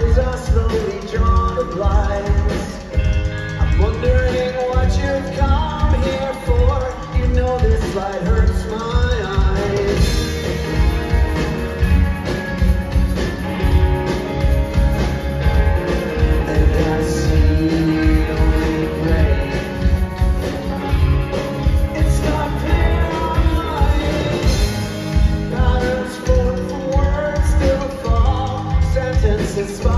is a slowly satisfied.